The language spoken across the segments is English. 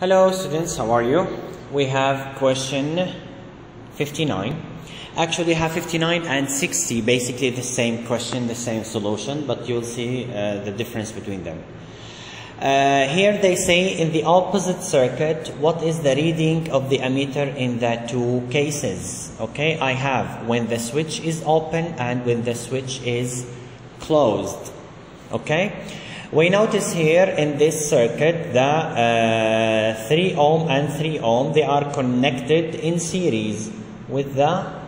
Hello students, how are you? We have question 59. Actually have 59 and 60, basically the same question, the same solution, but you'll see uh, the difference between them. Uh, here they say in the opposite circuit, what is the reading of the ammeter in the two cases? Okay, I have when the switch is open and when the switch is closed. Okay, we notice here in this circuit the uh, 3 ohm and 3 ohm they are connected in series with the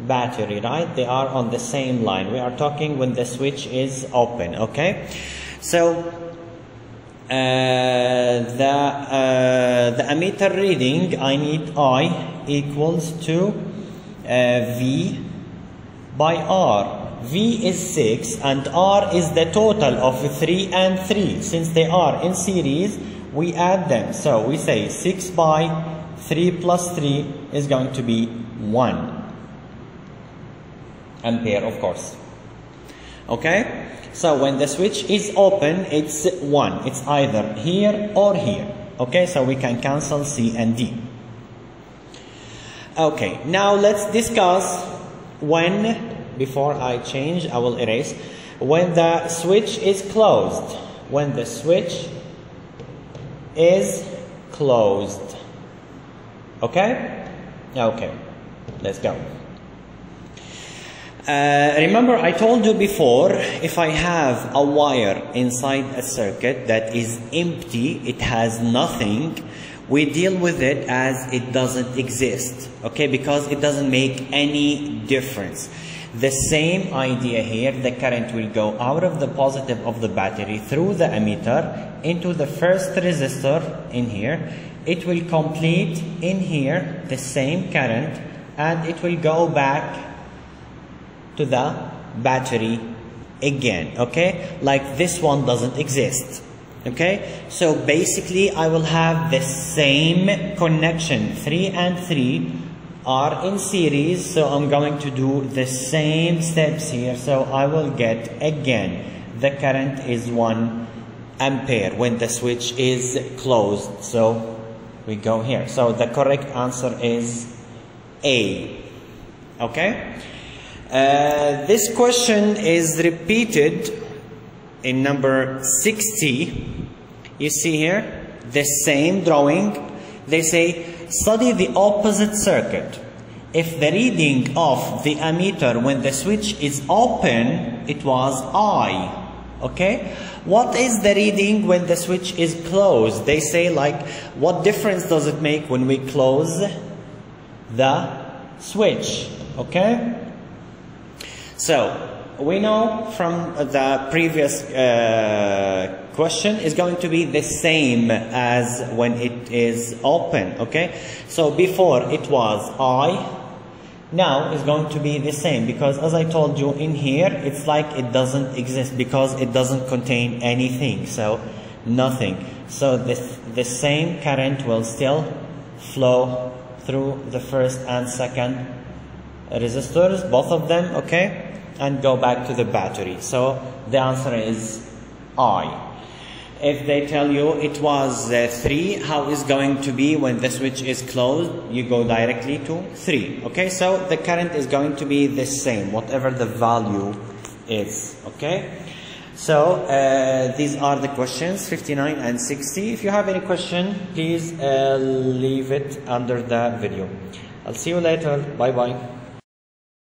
battery, right? They are on the same line. We are talking when the switch is open. Okay, so uh, the uh, the ammeter reading I need I equals to uh, V by R. V is 6 and R is the total of 3 and 3. Since they are in series, we add them. So we say 6 by 3 plus 3 is going to be 1 ampere, of course. Okay? So when the switch is open, it's 1. It's either here or here. Okay, so we can cancel C and D. Okay, now let's discuss when, before I change, I will erase, when the switch is closed. When the switch is closed. Okay? Okay, let's go. Uh, remember I told you before if I have a wire inside a circuit that is empty it has nothing we deal with it as it doesn't exist okay because it doesn't make any difference the same idea here the current will go out of the positive of the battery through the ammeter into the first resistor in here. It will complete in here the same current and it will go back to the battery again okay? Like this one doesn't exist okay? So basically I will have the same connection 3 and 3 are in series so I'm going to do the same steps here so I will get again the current is 1 ampere when the switch is closed so we go here so the correct answer is A okay uh, this question is repeated in number 60. You see here the same drawing. They say study the opposite circuit. If the reading of the ammeter when the switch is open, it was I. Okay? What is the reading when the switch is closed? They say like, what difference does it make when we close the switch? Okay? So, we know from the previous uh, question is going to be the same as when it is open, okay? So before it was I, now it's going to be the same because as I told you in here, it's like it doesn't exist because it doesn't contain anything, so nothing. So this, the same current will still flow through the first and second resistors, both of them, okay? And go back to the battery. So the answer is I. If they tell you it was uh, 3, how is going to be when the switch is closed? You go directly to 3. Okay, so the current is going to be the same, whatever the value is. Okay, so uh, these are the questions 59 and 60. If you have any question, please uh, leave it under the video. I'll see you later. Bye bye.